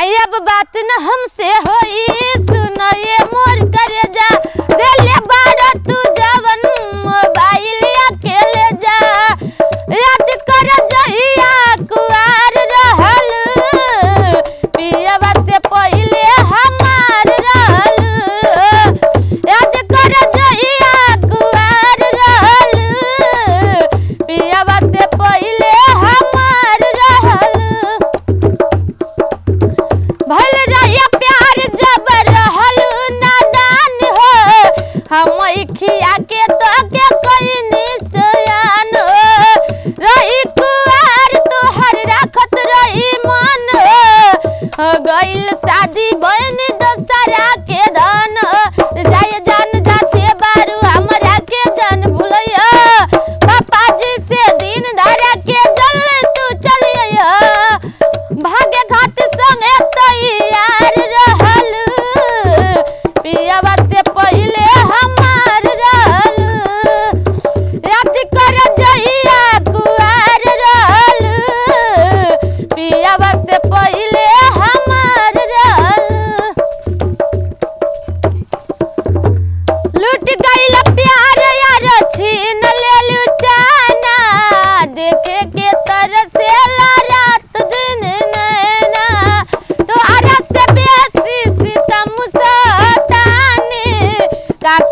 अब बात न हमसे होई गईल शादी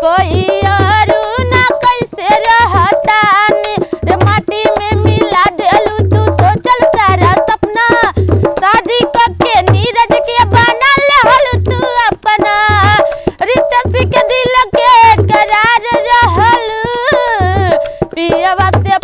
कोई और ना कैसे रहतान रे माटी में मिला देलू तू तो सोचल सारा सपना। शादी करके नीरज के बना लेहलू तू अपना। रितेश के दिल के करार रहलू। पियवा से